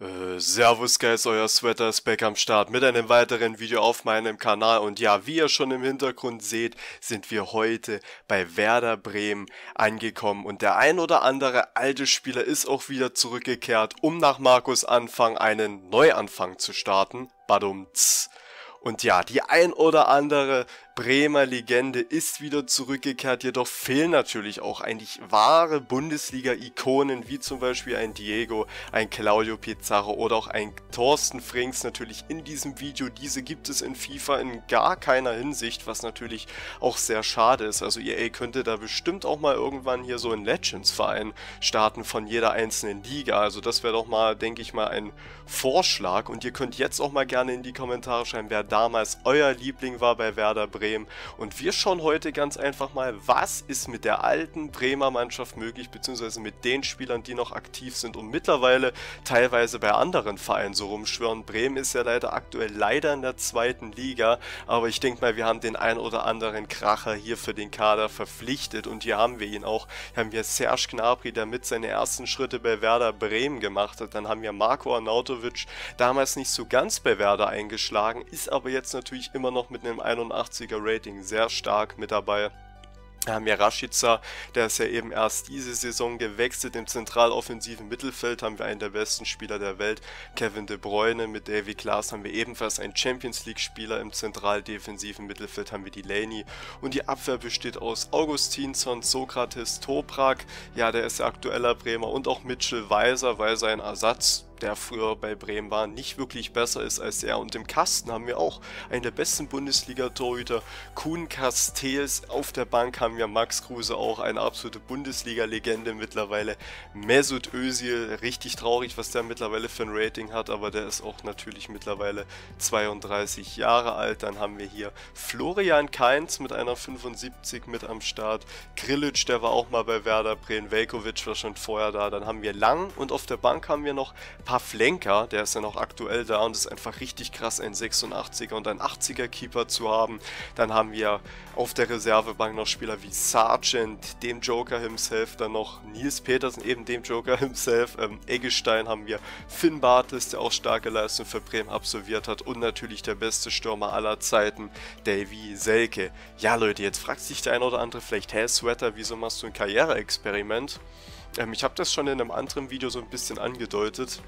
Äh, servus Guys, euer Sweater ist back am Start mit einem weiteren Video auf meinem Kanal und ja, wie ihr schon im Hintergrund seht, sind wir heute bei Werder Bremen angekommen und der ein oder andere alte Spieler ist auch wieder zurückgekehrt, um nach Markus Anfang einen Neuanfang zu starten. Badumts. Und ja, die ein oder andere Bremer Legende ist wieder zurückgekehrt, jedoch fehlen natürlich auch eigentlich wahre Bundesliga-Ikonen, wie zum Beispiel ein Diego, ein Claudio Pizarro oder auch ein Thorsten Frings natürlich in diesem Video. Diese gibt es in FIFA in gar keiner Hinsicht, was natürlich auch sehr schade ist. Also EA könnte da bestimmt auch mal irgendwann hier so einen Legends-Verein starten von jeder einzelnen Liga. Also das wäre doch mal, denke ich mal, ein Vorschlag. Und ihr könnt jetzt auch mal gerne in die Kommentare schreiben, wer damals euer Liebling war bei Werder Bremen Bremen. Und wir schauen heute ganz einfach mal, was ist mit der alten Bremer Mannschaft möglich, beziehungsweise mit den Spielern, die noch aktiv sind und mittlerweile teilweise bei anderen Vereinen so rumschwören. Bremen ist ja leider aktuell leider in der zweiten Liga, aber ich denke mal, wir haben den ein oder anderen Kracher hier für den Kader verpflichtet und hier haben wir ihn auch. Hier haben wir Serge Gnabry, der mit seine ersten Schritte bei Werder Bremen gemacht hat. Dann haben wir Marco Arnautovic, damals nicht so ganz bei Werder eingeschlagen, ist aber jetzt natürlich immer noch mit einem 81er Rating sehr stark mit dabei. Ja Rashica, der ist ja eben erst diese Saison gewechselt. Im zentraloffensiven Mittelfeld haben wir einen der besten Spieler der Welt, Kevin De Bruyne. Mit Davy Klaas haben wir ebenfalls einen Champions League Spieler. Im zentraldefensiven Mittelfeld haben wir die Delaney. Und die Abwehr besteht aus Augustinsson, Sokrates, Toprak, ja, der ist ja aktueller Bremer und auch Mitchell Weiser, weil sein Ersatz der früher bei Bremen war, nicht wirklich besser ist als er. Und im Kasten haben wir auch einen der besten Bundesliga-Torhüter, Kuhn Castells. Auf der Bank haben wir Max Kruse, auch eine absolute Bundesliga-Legende mittlerweile. Mesut Özil, richtig traurig, was der mittlerweile für ein Rating hat, aber der ist auch natürlich mittlerweile 32 Jahre alt. Dann haben wir hier Florian Kainz mit einer 75 mit am Start. Grilic, der war auch mal bei Werder Bremen. Velkovic war schon vorher da. Dann haben wir Lang und auf der Bank haben wir noch Pavlenka, der ist ja noch aktuell da und ist einfach richtig krass, ein 86er und ein 80er Keeper zu haben. Dann haben wir auf der Reservebank noch Spieler wie Sargent, dem Joker himself, dann noch Nils Petersen, eben dem Joker himself, ähm, Eggestein haben wir, Finn Bartels, der auch starke Leistung für Bremen absolviert hat und natürlich der beste Stürmer aller Zeiten, Davy Selke. Ja Leute, jetzt fragt sich der ein oder andere vielleicht, hey Sweater, wieso machst du ein Karriereexperiment? Ähm, ich habe das schon in einem anderen Video so ein bisschen angedeutet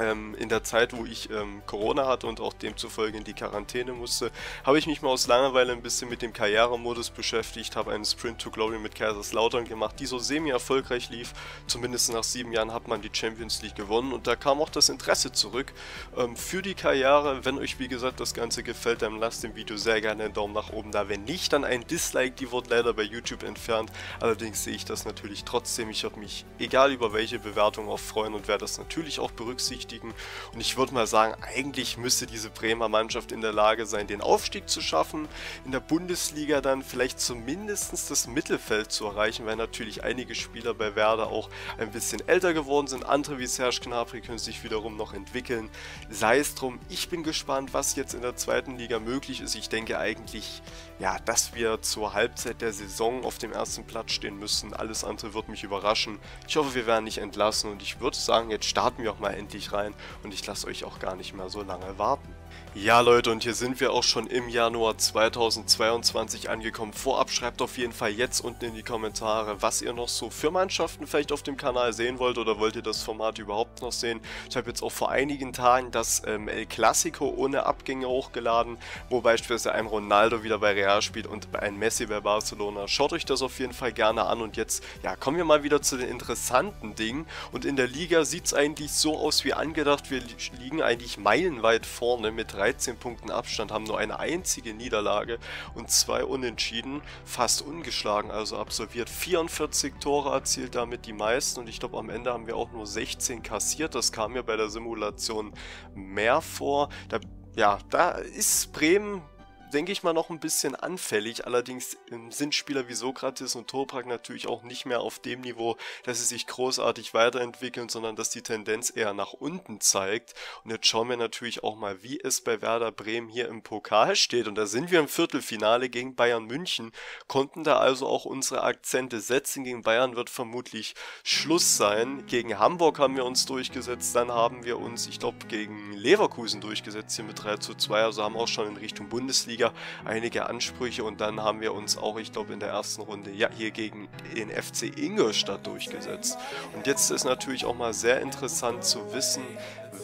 ähm, in der Zeit, wo ich ähm, Corona hatte und auch demzufolge in die Quarantäne musste, habe ich mich mal aus Langeweile ein bisschen mit dem Karrieremodus beschäftigt, habe einen Sprint to Glory mit Kaiserslautern gemacht, die so semi-erfolgreich lief. Zumindest nach sieben Jahren hat man die Champions League gewonnen und da kam auch das Interesse zurück ähm, für die Karriere. Wenn euch wie gesagt das Ganze gefällt, dann lasst dem Video sehr gerne einen Daumen nach oben da. Wenn nicht, dann ein Dislike, die wurde leider bei YouTube entfernt. Allerdings sehe ich das natürlich trotzdem. Ich würde mich, egal über welche Bewertung, auch freuen und werde das natürlich auch berücksichtigen berücksichtigen. Und ich würde mal sagen, eigentlich müsste diese Bremer Mannschaft in der Lage sein, den Aufstieg zu schaffen, in der Bundesliga dann vielleicht zumindest das Mittelfeld zu erreichen, weil natürlich einige Spieler bei Werder auch ein bisschen älter geworden sind. Andere wie Serge Gnabry können sich wiederum noch entwickeln. Sei es drum, ich bin gespannt, was jetzt in der zweiten Liga möglich ist. Ich denke eigentlich, ja, dass wir zur Halbzeit der Saison auf dem ersten Platz stehen müssen. Alles andere wird mich überraschen. Ich hoffe, wir werden nicht entlassen und ich würde sagen, jetzt starten wir auch mal endlich rein und ich lasse euch auch gar nicht mehr so lange warten. Ja Leute, und hier sind wir auch schon im Januar 2022 angekommen. Vorab schreibt auf jeden Fall jetzt unten in die Kommentare, was ihr noch so für Mannschaften vielleicht auf dem Kanal sehen wollt oder wollt ihr das Format überhaupt noch sehen. Ich habe jetzt auch vor einigen Tagen das ähm, El Clasico ohne Abgänge hochgeladen, wo beispielsweise ein Ronaldo wieder bei Real spielt und ein Messi bei Barcelona. Schaut euch das auf jeden Fall gerne an und jetzt ja, kommen wir mal wieder zu den interessanten Dingen. Und in der Liga sieht es eigentlich so aus wie angedacht. Wir liegen eigentlich meilenweit vorne mit 13 Punkten Abstand, haben nur eine einzige Niederlage und zwei Unentschieden, fast ungeschlagen, also absolviert 44 Tore erzielt damit die meisten und ich glaube am Ende haben wir auch nur 16 kassiert, das kam mir bei der Simulation mehr vor. Da, ja, da ist Bremen denke ich mal, noch ein bisschen anfällig. Allerdings ähm, sind Spieler wie Sokrates und Toprak natürlich auch nicht mehr auf dem Niveau, dass sie sich großartig weiterentwickeln, sondern dass die Tendenz eher nach unten zeigt. Und jetzt schauen wir natürlich auch mal, wie es bei Werder Bremen hier im Pokal steht. Und da sind wir im Viertelfinale gegen Bayern München, konnten da also auch unsere Akzente setzen. Gegen Bayern wird vermutlich Schluss sein. Gegen Hamburg haben wir uns durchgesetzt, dann haben wir uns, ich glaube, gegen Leverkusen durchgesetzt hier mit 3 zu 2. Also haben auch schon in Richtung Bundesliga einige Ansprüche und dann haben wir uns auch, ich glaube, in der ersten Runde ja hier gegen den FC Ingolstadt durchgesetzt. Und jetzt ist natürlich auch mal sehr interessant zu wissen,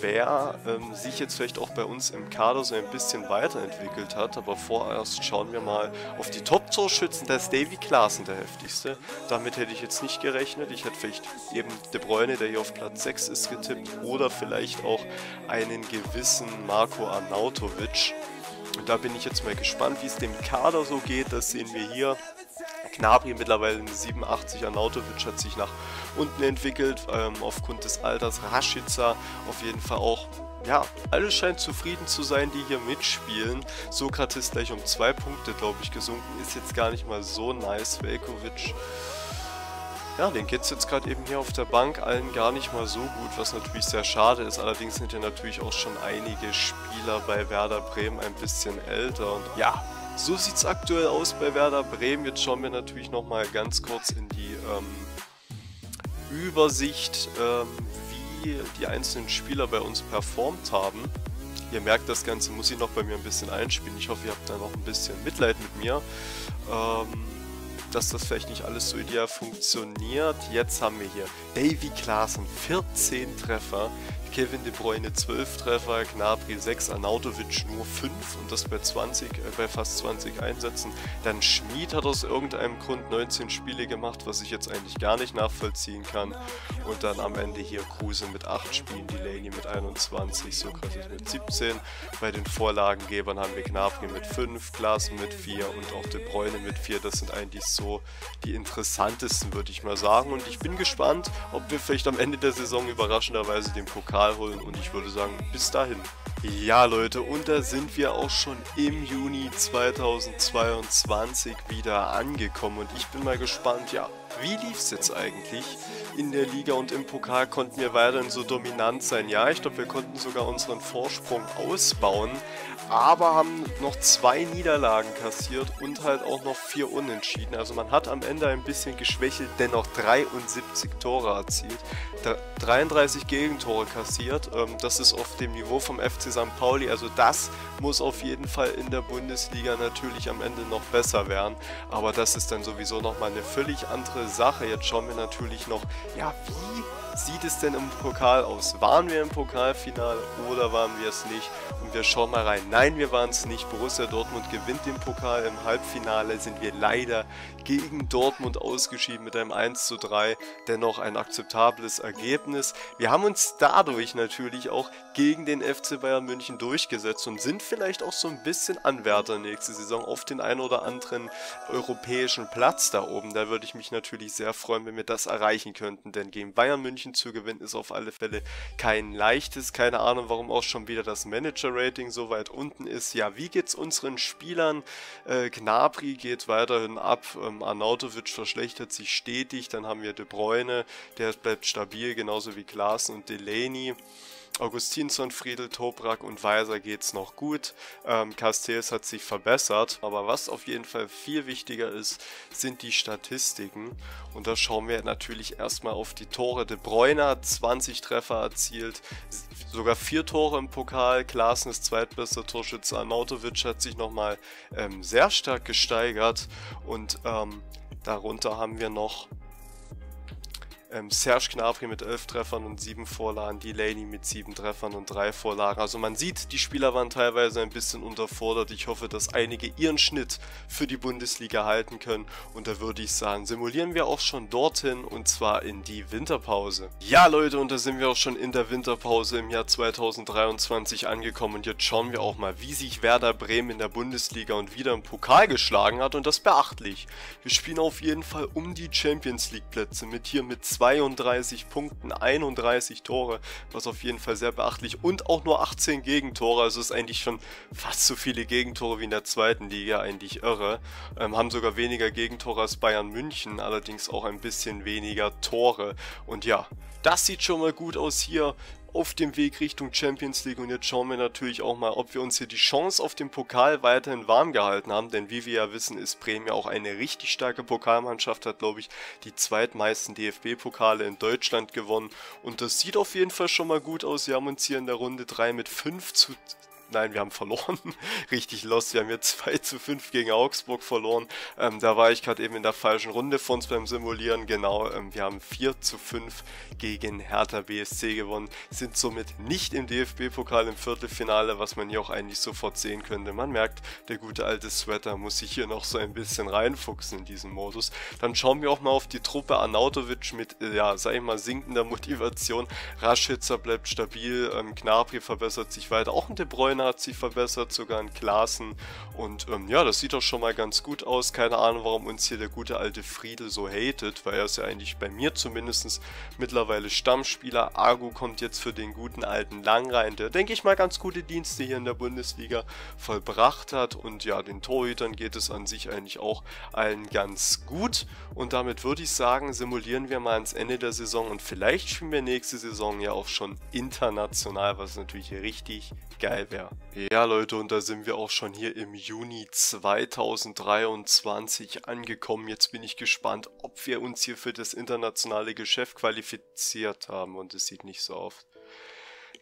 wer ähm, sich jetzt vielleicht auch bei uns im Kader so ein bisschen weiterentwickelt hat. Aber vorerst schauen wir mal auf die Top-Torschützen. Da ist Davy Klaassen der heftigste. Damit hätte ich jetzt nicht gerechnet. Ich hätte vielleicht eben De Bruyne, der hier auf Platz 6 ist, getippt. Oder vielleicht auch einen gewissen Marco Arnautovic. Und da bin ich jetzt mal gespannt, wie es dem Kader so geht. Das sehen wir hier. Gnabry mittlerweile eine 87, Arnautovic hat sich nach unten entwickelt, ähm, aufgrund des Alters, Rashica auf jeden Fall auch ja, alles scheint zufrieden zu sein, die hier mitspielen. Sokrates gleich um zwei Punkte, glaube ich, gesunken. Ist jetzt gar nicht mal so nice. Velkovic, ja, den geht es jetzt gerade eben hier auf der Bank allen gar nicht mal so gut, was natürlich sehr schade ist. Allerdings sind ja natürlich auch schon einige Spieler bei Werder Bremen ein bisschen älter. Und ja, so sieht es aktuell aus bei Werder Bremen. Jetzt schauen wir natürlich nochmal ganz kurz in die ähm, Übersicht, ähm, wie die einzelnen Spieler bei uns performt haben. Ihr merkt, das Ganze muss ich noch bei mir ein bisschen einspielen. Ich hoffe, ihr habt da noch ein bisschen Mitleid mit mir. Ähm, dass das vielleicht nicht alles so ideal funktioniert. Jetzt haben wir hier Davy Klaassen, 14 Treffer. Kevin De Bruyne 12 Treffer, Gnabry 6, Arnautovic nur 5 und das bei 20, äh, bei fast 20 Einsätzen. Dann Schmid hat aus irgendeinem Grund 19 Spiele gemacht, was ich jetzt eigentlich gar nicht nachvollziehen kann. Und dann am Ende hier Kruse mit 8 Spielen, Delaney mit 21, Sokrates mit 17. Bei den Vorlagengebern haben wir Gnabry mit 5, Klaassen mit 4 und auch De Bruyne mit 4. Das sind eigentlich so die interessantesten, würde ich mal sagen. Und ich bin gespannt, ob wir vielleicht am Ende der Saison überraschenderweise den Pokal Pokal holen und ich würde sagen, bis dahin. Ja Leute, und da sind wir auch schon im Juni 2022 wieder angekommen und ich bin mal gespannt, ja, wie lief es jetzt eigentlich in der Liga und im Pokal konnten wir weiterhin so dominant sein? Ja, ich glaube, wir konnten sogar unseren Vorsprung ausbauen, aber haben noch zwei Niederlagen kassiert und halt auch noch vier Unentschieden. Also man hat am Ende ein bisschen geschwächelt, dennoch 73 Tore erzielt, 33 Gegentore kassiert. Ähm, das ist auf dem Niveau vom FC St. Pauli. Also das muss auf jeden Fall in der Bundesliga natürlich am Ende noch besser werden. Aber das ist dann sowieso nochmal eine völlig andere Sache. Jetzt schauen wir natürlich noch, ja, wie sieht es denn im Pokal aus? Waren wir im Pokalfinale oder waren wir es nicht? Und wir schauen mal rein. Nein, wir waren es nicht. Borussia Dortmund gewinnt den Pokal. Im Halbfinale sind wir leider gegen Dortmund ausgeschieden mit einem 1 zu 3. Dennoch ein akzeptables Ergebnis. Wir haben uns dadurch natürlich auch gegen den FC Bayern München durchgesetzt und sind vielleicht auch so ein bisschen Anwärter nächste Saison auf den ein oder anderen europäischen Platz da oben. Da würde ich mich natürlich sehr freuen, wenn wir das erreichen könnten, denn gegen Bayern München München zu gewinnen, ist auf alle Fälle kein leichtes. Keine Ahnung, warum auch schon wieder das Manager-Rating so weit unten ist. Ja, wie geht's unseren Spielern? Äh, Gnabry geht weiterhin ab. Ähm, Arnautovic verschlechtert sich stetig. Dann haben wir De Bruyne, der bleibt stabil, genauso wie Klaassen und Delaney. Augustinsson, Friedel, Toprak und Weiser geht's noch gut. Ähm, Castells hat sich verbessert, aber was auf jeden Fall viel wichtiger ist, sind die Statistiken. Und da schauen wir natürlich erstmal auf die Tore. De Bruyne hat 20 Treffer erzielt, sogar vier Tore im Pokal. Klaassen ist zweitbester Torschütze. Arnautovic hat sich nochmal ähm, sehr stark gesteigert und ähm, darunter haben wir noch ähm, Serge Gnabry mit 11 Treffern und 7 Vorlagen, Delaney mit 7 Treffern und 3 Vorlagen. Also man sieht, die Spieler waren teilweise ein bisschen unterfordert. Ich hoffe, dass einige ihren Schnitt für die Bundesliga halten können. Und da würde ich sagen, simulieren wir auch schon dorthin und zwar in die Winterpause. Ja Leute, und da sind wir auch schon in der Winterpause im Jahr 2023 angekommen. Und jetzt schauen wir auch mal, wie sich Werder Bremen in der Bundesliga und wieder im Pokal geschlagen hat. Und das beachtlich. Wir spielen auf jeden Fall um die Champions League Plätze mit hier mit zwei 32 Punkten, 31 Tore, was auf jeden Fall sehr beachtlich und auch nur 18 Gegentore, also ist eigentlich schon fast so viele Gegentore wie in der zweiten Liga, eigentlich irre. Ähm, haben sogar weniger Gegentore als Bayern München, allerdings auch ein bisschen weniger Tore und ja, das sieht schon mal gut aus hier auf dem Weg Richtung Champions League. Und jetzt schauen wir natürlich auch mal, ob wir uns hier die Chance auf den Pokal weiterhin warm gehalten haben, denn wie wir ja wissen, ist Bremen ja auch eine richtig starke Pokalmannschaft, hat glaube ich die zweitmeisten DFB-Pokale in Deutschland gewonnen. Und das sieht auf jeden Fall schon mal gut aus. Wir haben uns hier in der Runde 3 mit 5 zu Nein, wir haben verloren. Richtig lost. Wir haben hier 2 zu 5 gegen Augsburg verloren. Ähm, da war ich gerade eben in der falschen Runde von uns beim Simulieren. Genau, ähm, wir haben 4 zu 5 gegen Hertha BSC gewonnen. Sind somit nicht im DFB-Pokal im Viertelfinale, was man hier auch eigentlich sofort sehen könnte. Man merkt, der gute alte Sweater muss sich hier noch so ein bisschen reinfuchsen in diesen Modus. Dann schauen wir auch mal auf die Truppe Arnautovic mit, äh, ja, sag ich mal, sinkender Motivation. Raschitzer bleibt stabil. Ähm, Gnabry verbessert sich weiter. Auch ein De Bruyne Design hat sich verbessert, sogar in Klassen. Und ähm, ja, das sieht doch schon mal ganz gut aus. Keine Ahnung, warum uns hier der gute alte Friedel so hatet, weil er ist ja eigentlich bei mir zumindest mittlerweile Stammspieler. Argo kommt jetzt für den guten alten Lang rein, der, denke ich mal, ganz gute Dienste hier in der Bundesliga vollbracht hat. Und ja, den Torhütern geht es an sich eigentlich auch allen ganz gut. Und damit würde ich sagen, simulieren wir mal ans Ende der Saison und vielleicht spielen wir nächste Saison ja auch schon international, was natürlich richtig geil wäre. Ja Leute, und da sind wir auch schon hier im Juni 2023 angekommen. Jetzt bin ich gespannt, ob wir uns hier für das internationale Geschäft qualifiziert haben und es sieht nicht so aus.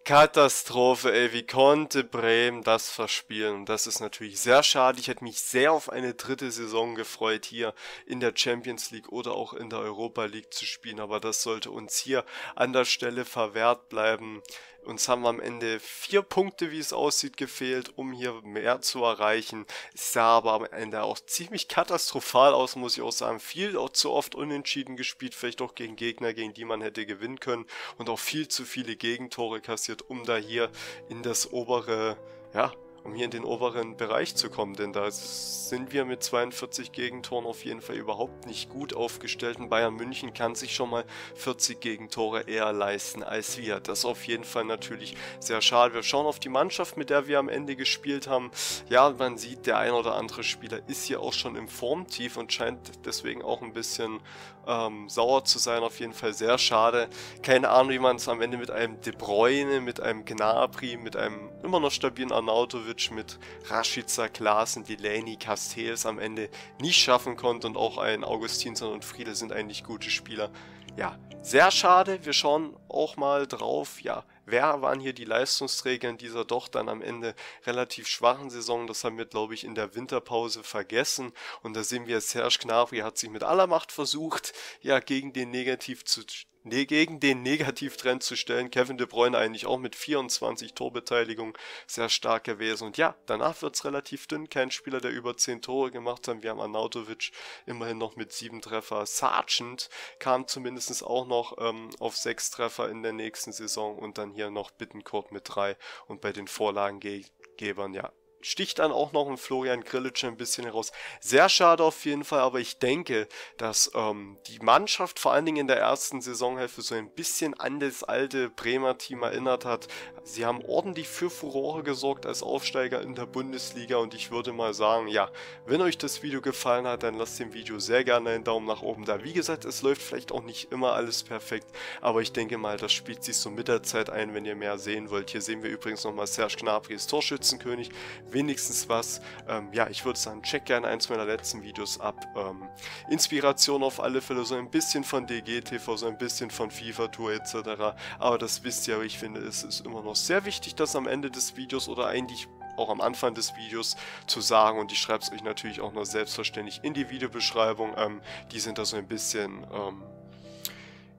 Katastrophe, ey, wie konnte Bremen das verspielen? das ist natürlich sehr schade. Ich hätte mich sehr auf eine dritte Saison gefreut, hier in der Champions League oder auch in der Europa League zu spielen, aber das sollte uns hier an der Stelle verwehrt bleiben. Uns haben am Ende vier Punkte, wie es aussieht, gefehlt, um hier mehr zu erreichen. Es sah aber am Ende auch ziemlich katastrophal aus, muss ich auch sagen. Viel auch zu oft unentschieden gespielt, vielleicht auch gegen Gegner, gegen die man hätte gewinnen können. Und auch viel zu viele Gegentore kassiert, um da hier in das obere, ja, um hier in den oberen Bereich zu kommen, denn da sind wir mit 42 Gegentoren auf jeden Fall überhaupt nicht gut aufgestellt. Und Bayern München kann sich schon mal 40 Gegentore eher leisten als wir. Das ist auf jeden Fall natürlich sehr schade. Wir schauen auf die Mannschaft, mit der wir am Ende gespielt haben. Ja, man sieht, der ein oder andere Spieler ist hier auch schon im Formtief und scheint deswegen auch ein bisschen ähm, sauer zu sein. Auf jeden Fall sehr schade. Keine Ahnung, wie man es am Ende mit einem De Bruyne, mit einem Gnabry, mit einem immer noch stabilen Arnautovic mit Rashica, Klaassen, Delaney, Castells am Ende nicht schaffen konnte und auch ein Augustinsson und Friede sind eigentlich gute Spieler. Ja, sehr schade. Wir schauen auch mal drauf, ja, wer waren hier die Leistungsträger in dieser doch dann am Ende relativ schwachen Saison. Das haben wir, glaube ich, in der Winterpause vergessen. Und da sehen wir, Serge Gnabry hat sich mit aller Macht versucht, ja, gegen den Negativ zu gegen den Negativtrend zu stellen. Kevin De Bruyne eigentlich auch mit 24 Torbeteiligung sehr stark gewesen. Und ja, danach wird es relativ dünn. Kein Spieler, der über 10 Tore gemacht hat. Wir haben Arnautovic immerhin noch mit 7 Treffer. Sargent kam zumindest auch noch ähm, auf 6 Treffer in der nächsten Saison. Und dann hier noch Bittencourt mit 3. Und bei den Vorlagengebern, ja, sticht dann auch noch ein Florian Grillitsch ein bisschen heraus. Sehr schade auf jeden Fall, aber ich denke, dass ähm, die Mannschaft vor allen Dingen in der ersten Saisonhälfte so ein bisschen an das alte Bremer Team erinnert hat. Sie haben ordentlich für Furore gesorgt als Aufsteiger in der Bundesliga und ich würde mal sagen, ja, wenn euch das Video gefallen hat, dann lasst dem Video sehr gerne einen Daumen nach oben da. Wie gesagt, es läuft vielleicht auch nicht immer alles perfekt, aber ich denke mal, das spielt sich so mit der Zeit ein, wenn ihr mehr sehen wollt. Hier sehen wir übrigens nochmal Serge Gnabry, Torschützenkönig wenigstens was. Ähm, ja, ich würde sagen, check gerne eins meiner letzten Videos ab. Ähm, Inspiration auf alle Fälle, so ein bisschen von DGTV, so ein bisschen von FIFA Tour etc. Aber das wisst ihr, aber ich finde, es ist immer noch sehr wichtig, das am Ende des Videos oder eigentlich auch am Anfang des Videos zu sagen und ich schreibe es euch natürlich auch noch selbstverständlich in die Videobeschreibung. Ähm, die sind da so ein bisschen ähm,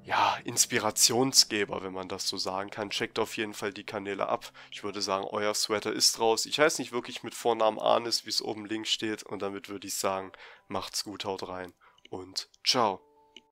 ja, Inspirationsgeber, wenn man das so sagen kann. Checkt auf jeden Fall die Kanäle ab. Ich würde sagen, euer Sweater ist raus. Ich heiße nicht wirklich mit Vornamen Arnis, wie es oben links steht. Und damit würde ich sagen, macht's gut, haut rein und ciao.